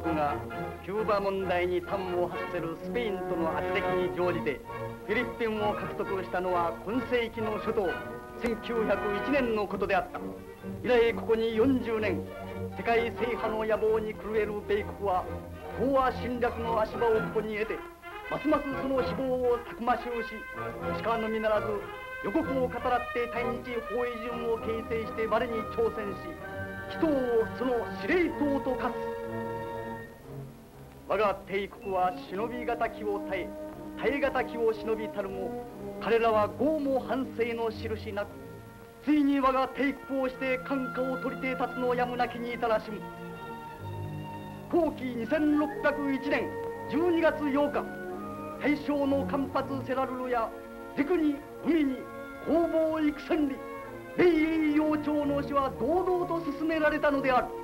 国がキューバ問題に端を発せるスペインとの圧力に乗じてフィリピンを獲得したのは今世紀の初頭1901年のことであった。以来ここに40年世界制覇の野望に狂える米国は東亜侵略の足場をここに得てますますその希望をたくましゅうししかのみならず予告を語らって対日包囲順を形成して我に挑戦し人をその司令塔と化す我が帝国は忍び難きを耐え耐え難きを忍びたるも彼らは豪も反省の印なくついに我が帝国をして感化を取りて立つのやむなきに至らしむ。後期2601年12月8日大正の間髪セラルルや陸に海に攻防戦に米英洋朝の死は堂々と進められたのである。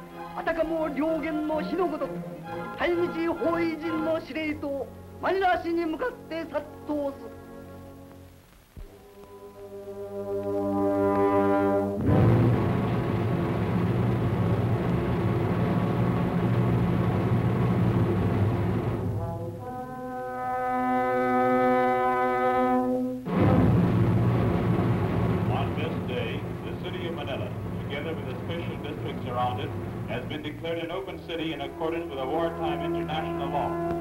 あたかも両言の火のごとく対日包囲陣の司令塔マニラ市に向かって殺到する。together with the special districts around it, has been declared an open city in accordance with a wartime international law.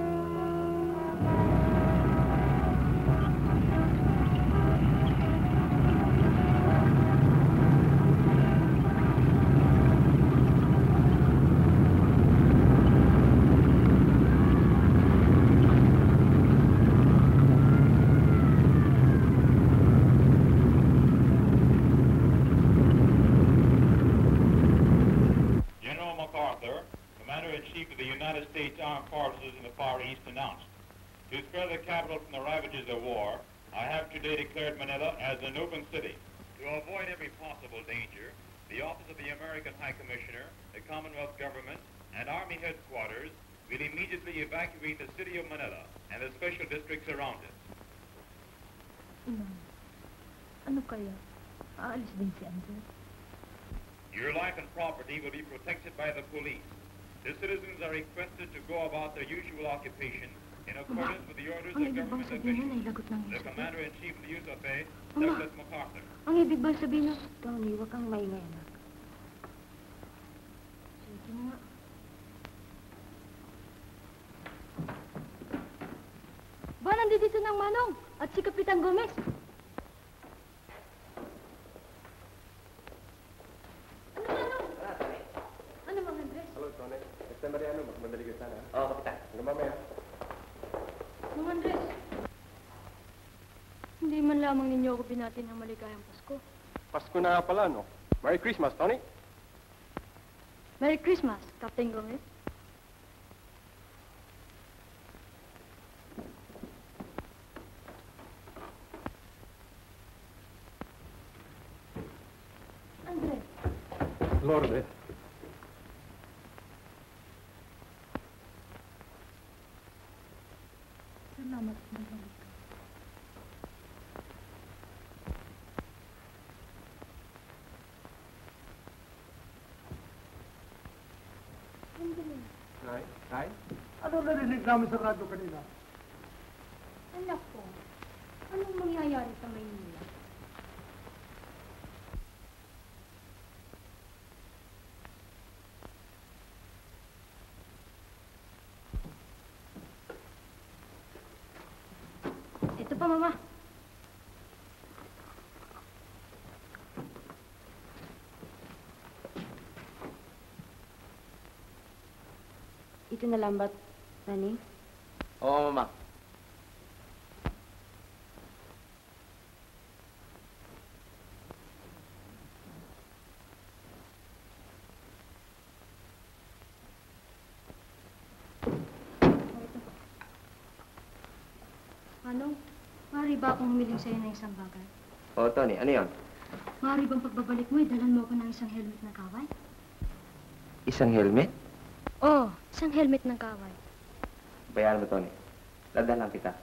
from the ravages of war, I have today declared Manila as an open city. To avoid every possible danger, the Office of the American High Commissioner, the Commonwealth Government, and Army Headquarters will immediately evacuate the city of Manila and the special districts around it. Ma'am, ano kaya? Aalis din si Your life and property will be protected by the police. The citizens are requested to go about their usual occupations. In accordance with the orders of government officials. The Commander-in-Chief of the USFA, Douglas MacArthur. Ang ibig ba sabihin ng Tony, huwag kang maingay, anak. Sige nga. Ba, nandito ng Manong at si Kapitan Gomez. Lamang ninyo ako binati ng maligayang Pasko. Pasko na nga pala, no? Merry Christmas, Tony. Merry Christmas, Captain Gomez. Andres. Lorde. Salamat, Andres. Nay? Nay? Ano narinig namin sa radyo kanina? Anak ko, anong mangyayari sa Maynila? Ito pa, Mama. Ito na lang ba't, Tanim? Oo, mamak. Ano? Mari ba akong humiling sa'yo ng isang bagay? Oo, Tony. Ano yon? Mari bang pagbabalik mo, dalan mo ako ng isang helmet ng kaway? Isang helmet? Oo, isang helmet ng kaway. Bayaran mo, Tony. Dadalang kita.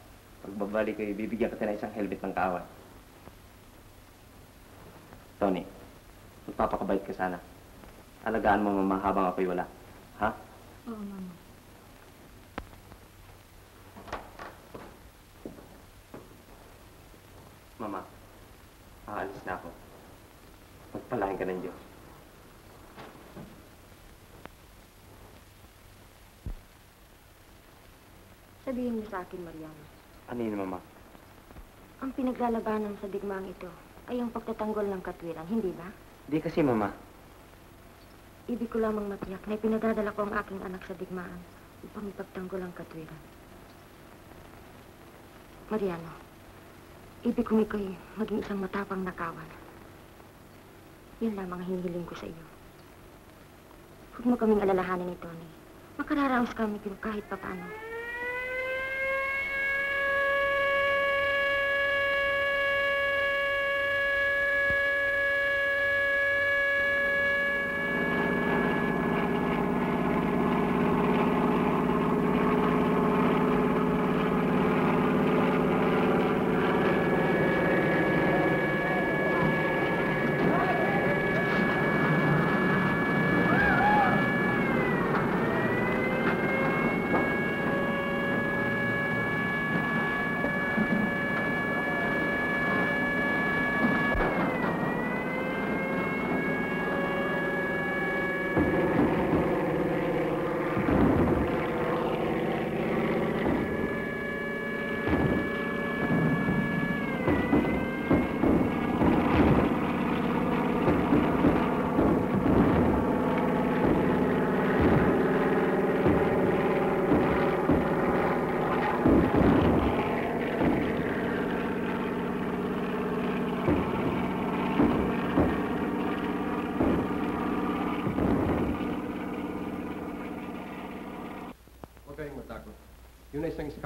Pagbabalik ko, bibigyan kita ng isang helmet ng kaaway. Tony, magpapakabait ka sana. Alagaan mo mama habang ako'y wala. Ha? Oo. Mama, aalis na ako. Magpalain ka ng Diyos. Sabihin mo sa akin, Mariano, Ano yun, Mama? ang pinaglalabanan sa digmaang ito ay ang pagtatanggol ng katwiran, hindi ba? Di kasi, Mama. Ibig ko lamang matiyak na ipinadadala ko ang aking anak sa digmaan upang ipagtanggol ang katwiran. Mariano, ibig kong iko'y maging isang matapang nakawan. Yan lamang ang hinihiling ko sa iyo. Huwag mo kaming alalahanin ni Tony. Makararaos kami kahit papano.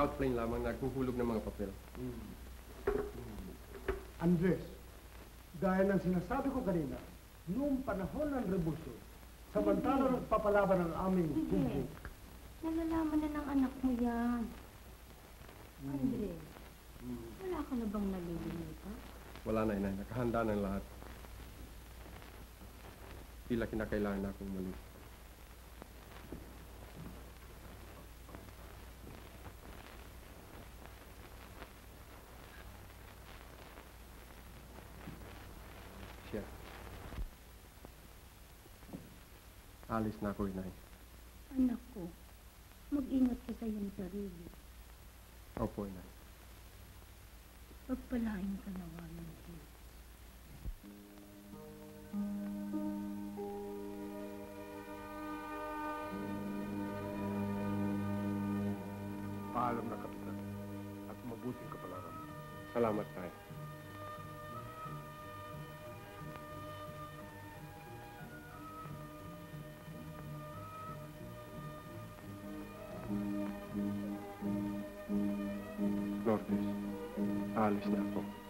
Plane lamang na naghuhulog ng mga papel. Andres, gaya ng sinasabi ko kanina, noong panahon ng rebusyo, samantala nagpapalaban ang aming Hindi. hugbo. Nalalaman na ng anak mo yan. Andre, wala ka na bang nalilimutan? Wala na, inay. Nakahanda ng lahat. Tila kinakailangan na akong muli. Siya. Alis na ako, inay. Anak ko, mag-ingat ka sa iyong sarili. Opo, inay. Pagpalain ka nawa ng Diyos. final.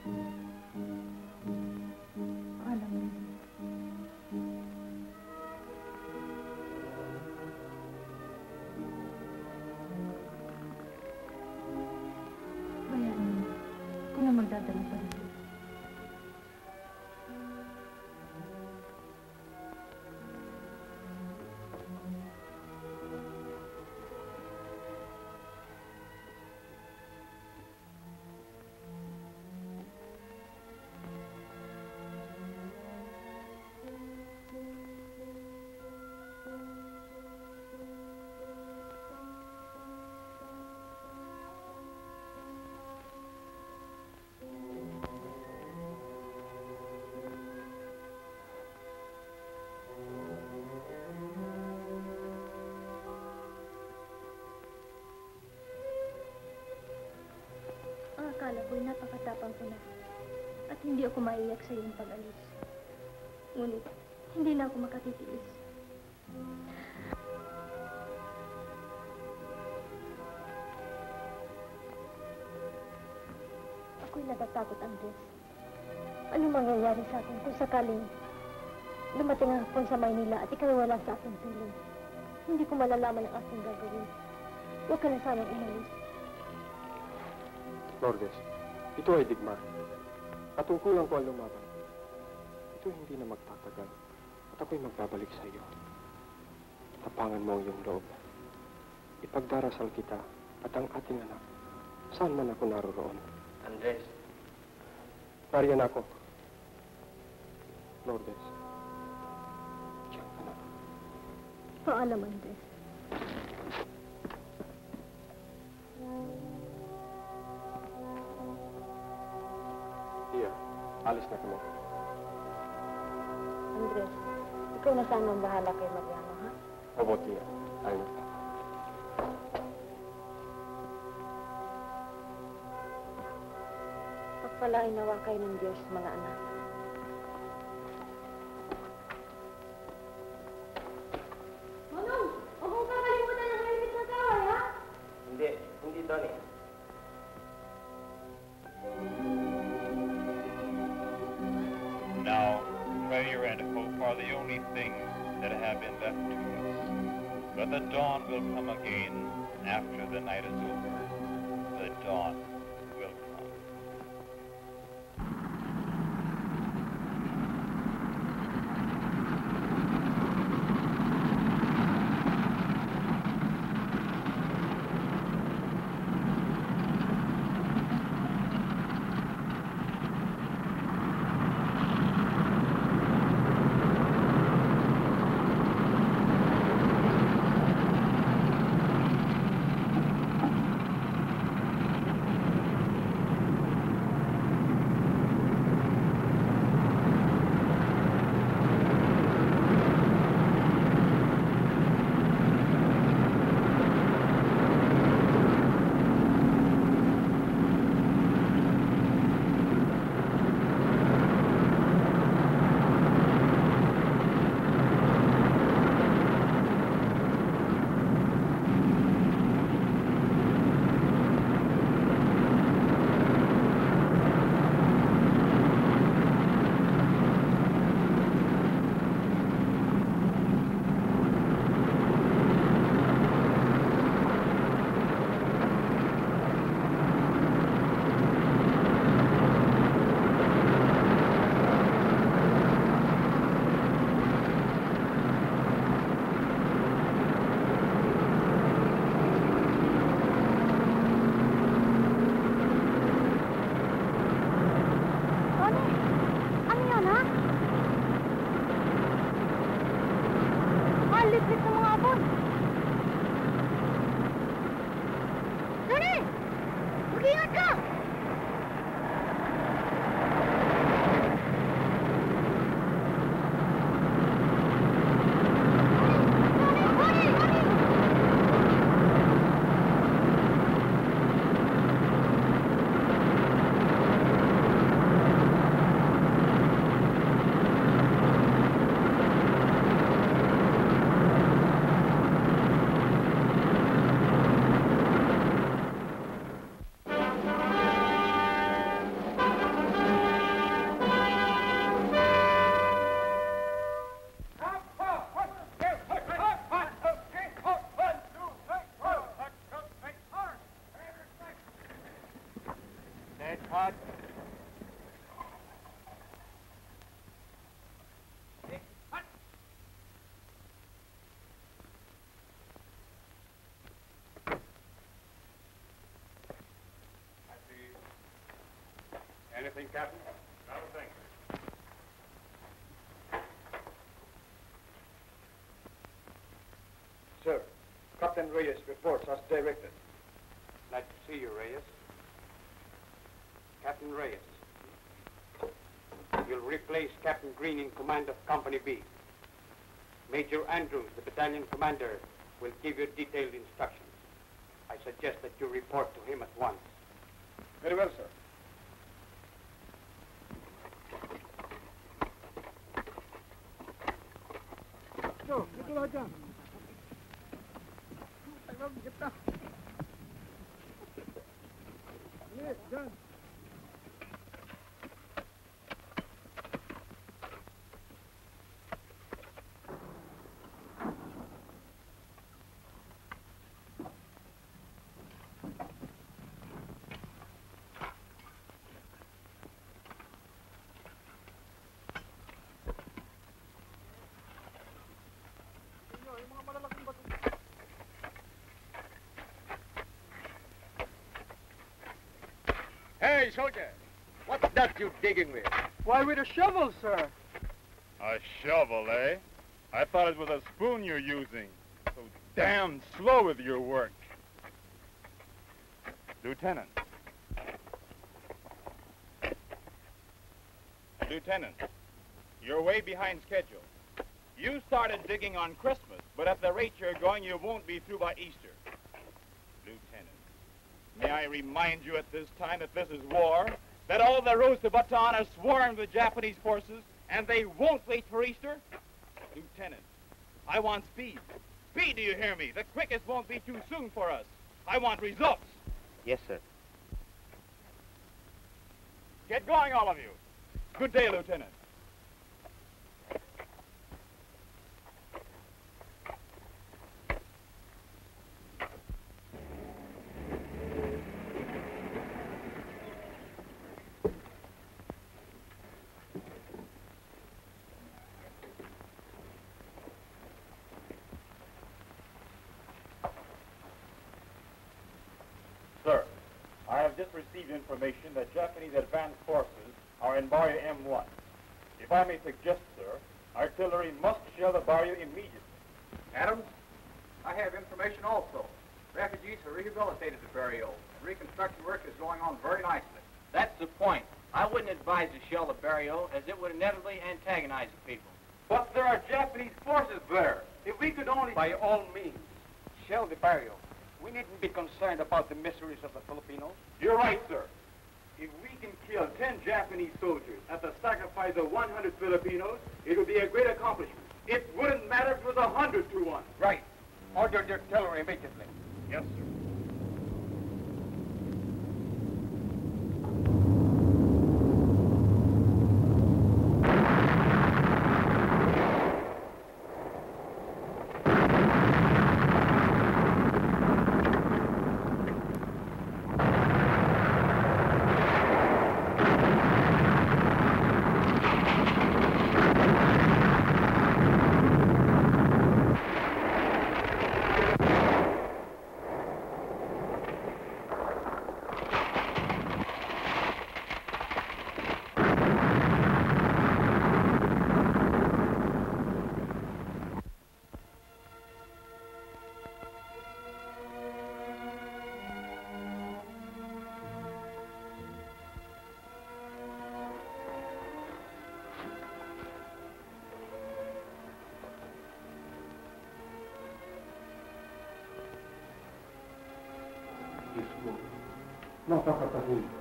Ang akala ko'y napakatapang ko na. At hindi ako maiyak sa iyong pag-alis. Ngunit, hindi na ako makatitiis. natatakot, Andres. Anong mangyayari sa atin kung sakaling dumating ang hapon sa Maynila at ikaw wala sa ating piling? Hindi ko malalaman ang aking gagawin. Huwag ka na sanang umalis. Lourdes, ito ay digma. Katungkulan ko ang lumaban. Ito hindi na magtatagal. At ako'y magbabalik sa iyo. Tapangan mo ang iyong loob. Ipagdarasal kita at ang ating anak. Saan man ako naroroon. Andres, Nariyan ako. Lourdes. Diyan ka na. Paalam, Andres. Tia, alis na kami. Andres, ikaw na sana ang bahala kay Mariano, ha? Opo, Tia. Ayun. Pagpalain nawa kayo ng Diyos, mga anak. Anything, Captain? Not a thing. Sir, Captain Reyes reports as directed. Glad to see you, Reyes. Captain Reyes. You'll replace Captain Green in command of Company B. Major Andrews, the battalion commander, will give you detailed instructions. I suggest that you report to him at once. Very well, sir. gun. Hey, soldier, what's that you digging with? Why, with a shovel, sir. A shovel, eh? I thought it was a spoon you're using. So damn slow with your work. Lieutenant. Lieutenant, you're way behind schedule. You started digging on Christmas, but at the rate you're going, you won't be through by Easter. Lieutenant, may I remind you at this time that this is war, that all the roads to Bataan are swarmed with Japanese forces, and they won't wait for Easter? Lieutenant, I want speed. Speed, do you hear me? The quickest won't be too soon for us. I want results. Yes, sir. Get going, all of you. Good day, Lieutenant. Received information that Japanese advanced forces are in Barrio M1. If I may suggest, sir, artillery must shell the barrio immediately. Adams, I have information also. Refugees are rehabilitated at Barrio. Reconstruction work is going on very nicely. That's the point. I wouldn't advise to shell the barrio, as it would inevitably antagonize the people. But there are Japanese forces there. If we could only... By all means, shell the barrio. We needn't be concerned about the miseries of the Filipinos. You're right, sir. If we can kill 10 Japanese soldiers at the sacrifice of 100 Filipinos, it would be a great accomplishment. It wouldn't matter if it was a 100 to 1. Right. Order the artillery immediately. Yes, sir. Napakatahimik.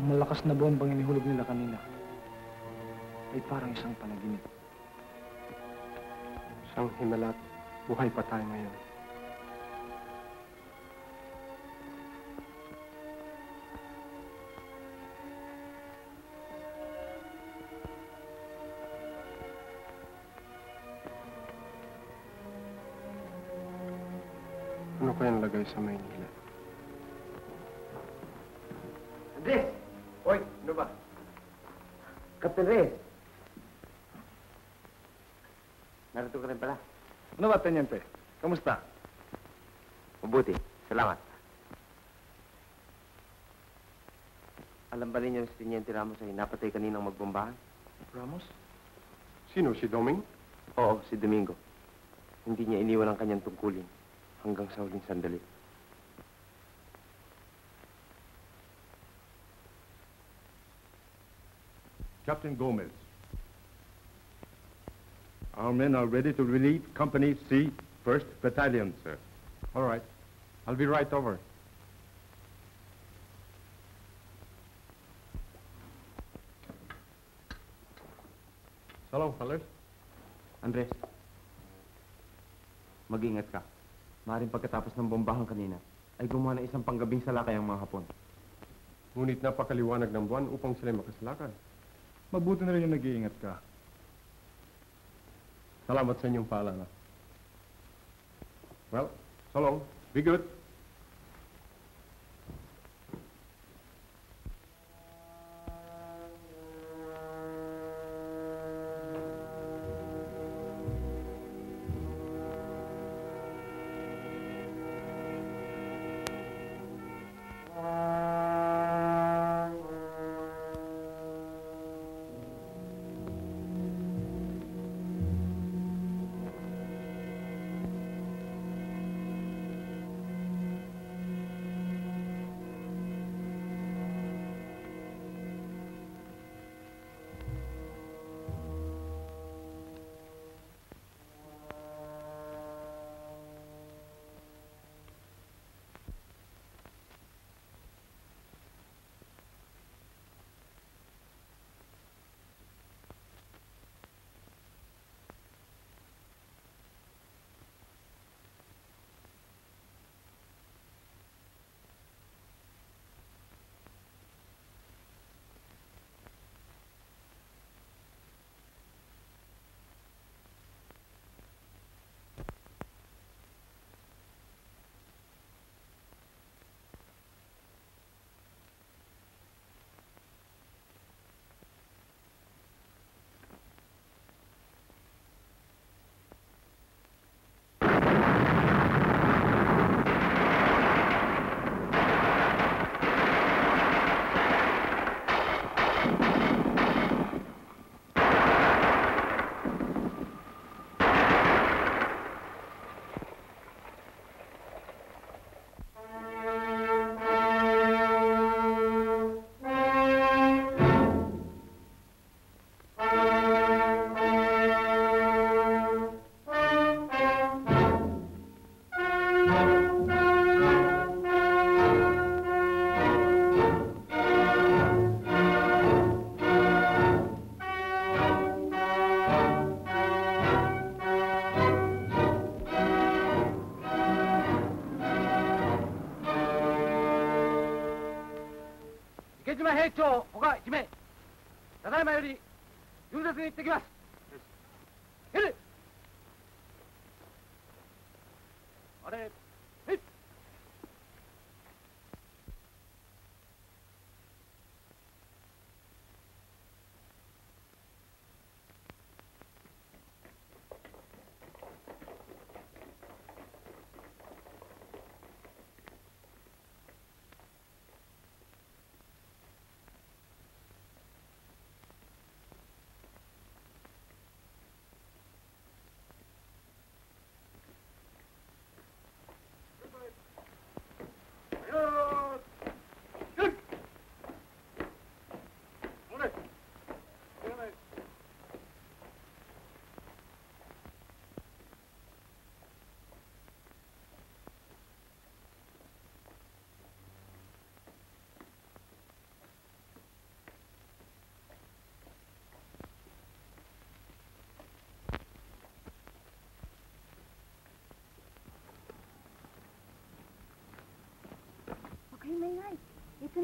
Ang malakas na bombang inihulog nila kanina ay parang isang panaginip. Siyang himala't buhay pa tayo ngayon. Ano kayang lagay sa Maynila? Andres! Hoy, ano ba? Captain Reyes! Narito ka rin pala. Ano ba, Teniente? Kamusta? Mabuti. Salamat. Alam ba ninyo si Teniente Ramos ay napatay kaninang magbombahan? Ramos? Sino, si Doming? Oo, si Domingo. Hindi niya iniwan ang kanyang tungkulin hanggang sa huling sandali. Captain Gomez. Our men are ready to relieve Company C, 1st Battalion, sir. All right. I'll be right over. Hello, long, fellas. Andres, mag-ingat ka. Maaaring pagkatapos ng bombahan kanina, ay gumawa ng isang panggabing salakay ang mga Hapon. Ngunit napakaliwanag ng buwan upang sila'y makasalakad. Mabuti na rin yung nag-iingat ka. Salamat sa inyong paalala. Well, so long. Be good.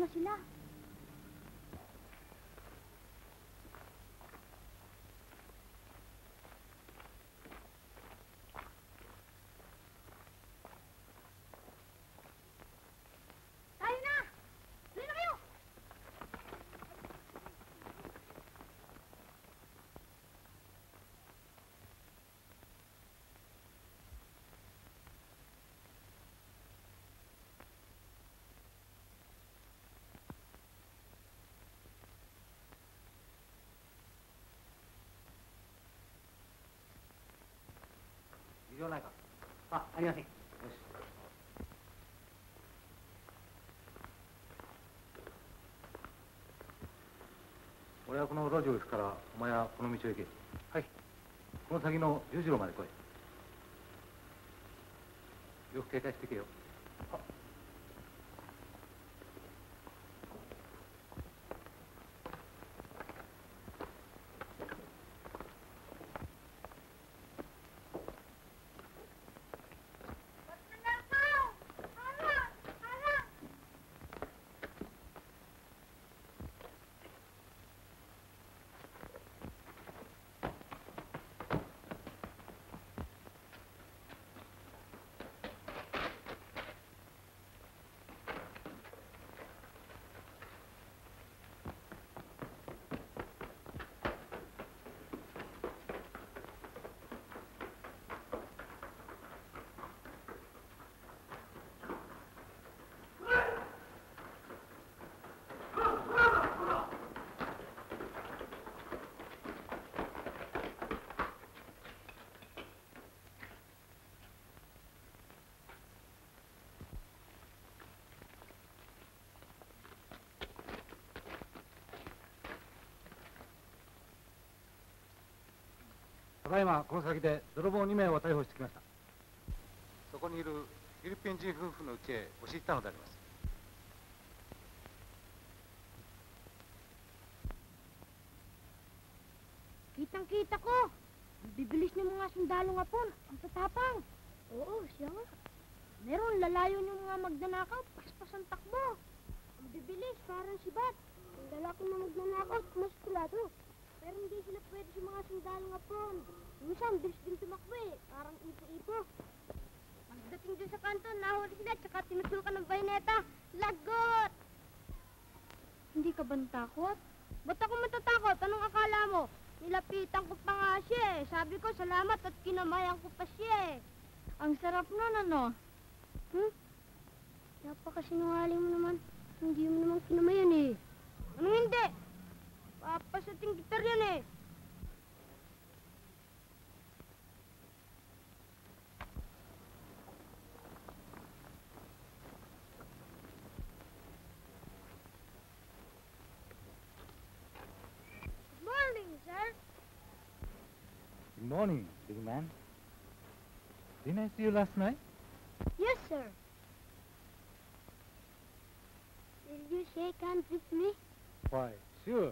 Na sila. 異常ないか。あありません。よし。俺はこの路地を行くからお前はこの道を行け。はい。この先の十字路まで来い。よく警戒してけよただいまこの先で泥棒2名を逮捕してきましたそこにいるフィリピン人夫婦の家へ押し入ったのであります Kitang-kita ko. Ang bibilis ng mga sundalo nga po. Ang tatapang. Oo, siya nga. Meron lalayo ng mga magnanakaw. Paspas ang takbo. Ang bibilis, parang si Bat. Ang lalaki na magnanakaw, muskulado. pero hindi sila pwede sa mga sundalo nga po. Minsan, bilis din tumakbo eh. Parang ipo-ipo. Pagdating dun sa kanto, nahuli sila, tsaka tinutukan ng bayneta. Lagot! Hindi ka ba natakot? Ba't ako matatakot? Anong akala mo? Nilapitan ko pa nga siya eh. Sabi ko, salamat at kinamayan ko pa siya eh. Ang sarap nun, ano? Hmm? Napakasinungaling mo naman. Hindi mo naman kinamayan eh. Anong hindi? Papasating gitar yan eh. Good morning, sir. Good morning, big man. Didn't I see you last night? Yes, sir. Did you shake hands with me? Why, sure.